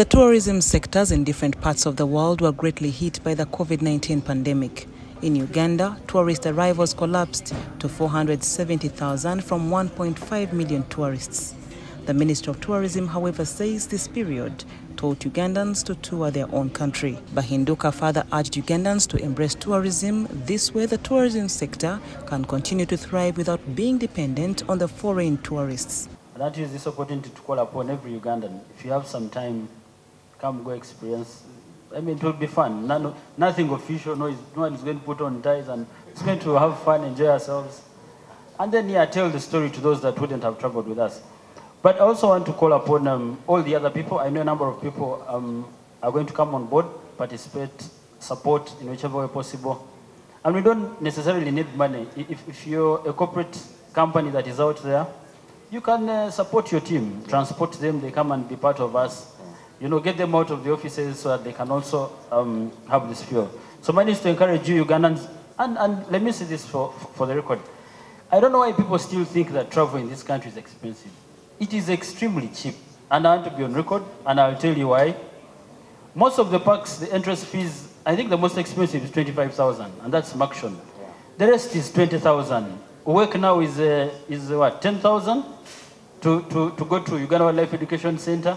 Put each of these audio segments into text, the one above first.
The tourism sectors in different parts of the world were greatly hit by the COVID 19 pandemic. In Uganda, tourist arrivals collapsed to 470,000 from 1.5 million tourists. The Minister of Tourism, however, says this period taught Ugandans to tour their own country. Bahinduka further urged Ugandans to embrace tourism. This way, the tourism sector can continue to thrive without being dependent on the foreign tourists. That is this opportunity to call upon every Ugandan. If you have some time, come go experience. I mean, it will be fun. None, nothing official. No, no one is going to put on ties, and it's going to have fun, enjoy ourselves, and then yeah, tell the story to those that wouldn't have traveled with us. But I also want to call upon um, all the other people. I know a number of people um, are going to come on board, participate, support in whichever way possible. And we don't necessarily need money. If, if you're a corporate company that is out there, you can uh, support your team, transport them, they come and be part of us. You know, get them out of the offices so that they can also um, have this fuel. So mine is to encourage you Ugandans, and, and let me say this for, for the record. I don't know why people still think that travel in this country is expensive. It is extremely cheap. And I want to be on record, and I'll tell you why. Most of the parks, the entrance fees, I think the most expensive is 25,000, and that's Murchison. The rest is 20,000. Work now is, uh, is uh, what, 10,000 to, to, to go to Uganda Life Education Center.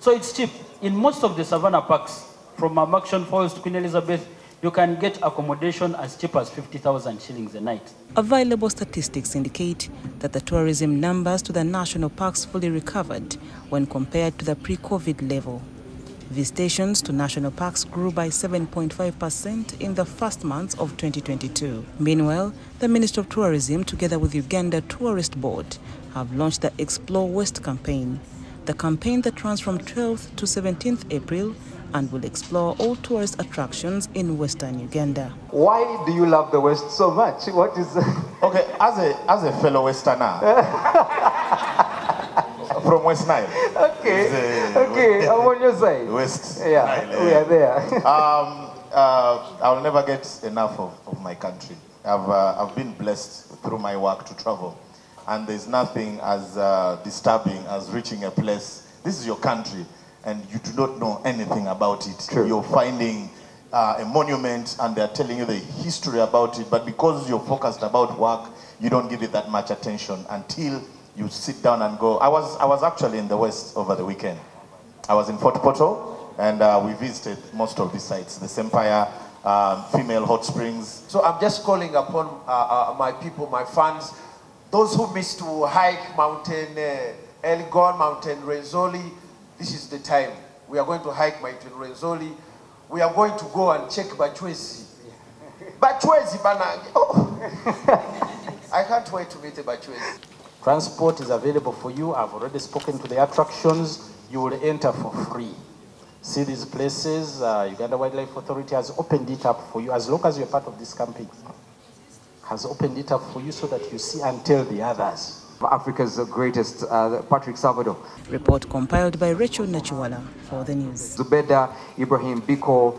So it's cheap. In most of the savannah parks, from Murchison Falls to Queen Elizabeth, you can get accommodation as cheap as 50,000 shillings a night. Available statistics indicate that the tourism numbers to the national parks fully recovered when compared to the pre-COVID level. Visitations to national parks grew by 7.5% in the first months of 2022. Meanwhile, the Minister of Tourism, together with Uganda Tourist Board, have launched the Explore West campaign. The campaign that runs from 12th to 17th April and will explore all tourist attractions in western Uganda. Why do you love the West so much? What is Okay, as a as a fellow Westerner from West Nile. Okay. Is, uh, okay, I'm on your side. West Yeah, Nile, we are there. um, uh, I'll never get enough of, of my country. I've, uh, I've been blessed through my work to travel. And there's nothing as uh, disturbing as reaching a place. This is your country, and you do not know anything about it. True. You're finding uh, a monument, and they're telling you the history about it. But because you're focused about work, you don't give it that much attention until you sit down and go. I was, I was actually in the West over the weekend. I was in Fort Portal, and uh, we visited most of these sites. The Empire, um, female hot springs. So I'm just calling upon uh, uh, my people, my fans, those who missed to hike Mountain uh, Elgon, Mountain Rwenzori. This is the time. We are going to hike Mountain Rwenzori. We are going to go and check Bachwezi. Bachwezi, bana. Oh. I can't wait to meet a Bachwezi. Transport is available for you. I've already spoken to the attractions. You will enter for free. See these places. Uh, Uganda Wildlife Authority has opened it up for you as long as you're part of this campaign. Has opened it up for you so that you see and tell the others. Africa's greatest, uh, Patrick Salvador. Report compiled by Rachel Nachuala for the news. Zubeda Ibrahim Biko